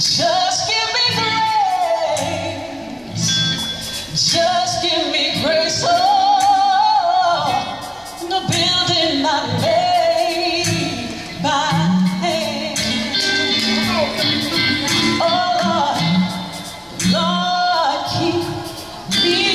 Just give me grace. Just give me grace. Oh, the building by hand. Oh, Lord, Lord, keep me.